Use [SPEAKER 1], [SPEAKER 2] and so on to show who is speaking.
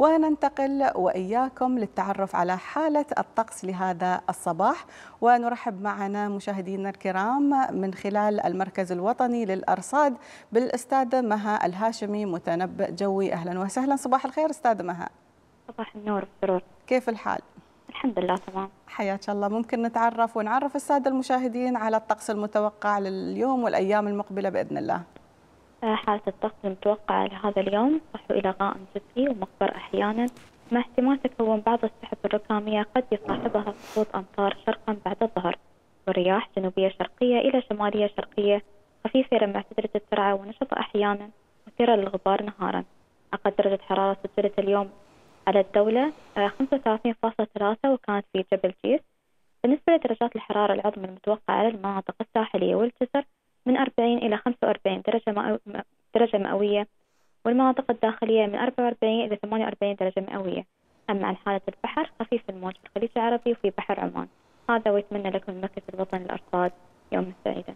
[SPEAKER 1] وننتقل وإياكم للتعرف على حالة الطقس لهذا الصباح. ونرحب معنا مشاهدينا الكرام من خلال المركز الوطني للأرصاد بالأستاذة مها الهاشمي متنبئ جوي. أهلا وسهلا. صباح الخير أستاذة مها.
[SPEAKER 2] صباح النور والسرور
[SPEAKER 1] كيف الحال؟
[SPEAKER 2] الحمد لله تمام.
[SPEAKER 1] حياك الله. ممكن نتعرف ونعرف السادة المشاهدين على الطقس المتوقع لليوم والأيام المقبلة بإذن الله.
[SPEAKER 2] حالة الطقس المتوقعة لهذا اليوم صحو إلى غائم جزئي ومخبر أحيانا. مع احتمال تكون بعض السحب الركامية قد يصاحبها سقوط أمطار شرقا بعد الظهر ورياح جنوبية شرقية إلى شمالية شرقية خفيفة إلى معتدلة السرعة ونشطة أحيانا مثيرة للغبار نهارا. أقل درجة حرارة سجلت اليوم على الدولة 35.3 وكانت في جبل جيس. بالنسبة لدرجات الحرارة العظمى المتوقعة على المناطق الساحلية والجزر من 40 إلى 45 درجة مئوية والمناطق الداخلية من 44 إلى 48 درجة مئوية. أما عن حالة البحر خفيف الموج في الخليج العربي وفي بحر عمان. هذا ويتمنى لكم المركز الوطني للأرصاد. يوم سعيدا